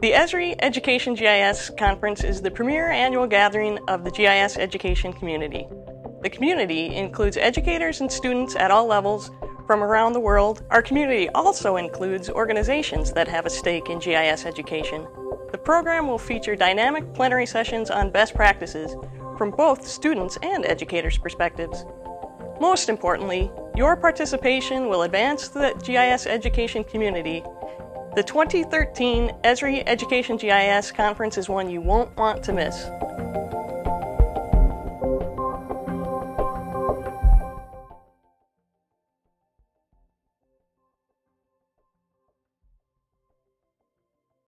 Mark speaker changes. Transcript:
Speaker 1: The Esri Education GIS Conference is the premier annual gathering of the GIS education community. The community includes educators and students at all levels from around the world. Our community also includes organizations that have a stake in GIS education. The program will feature dynamic plenary sessions on best practices from both students and educators' perspectives. Most importantly, your participation will advance the GIS education community. The 2013 Esri Education GIS Conference is one you won't want to miss.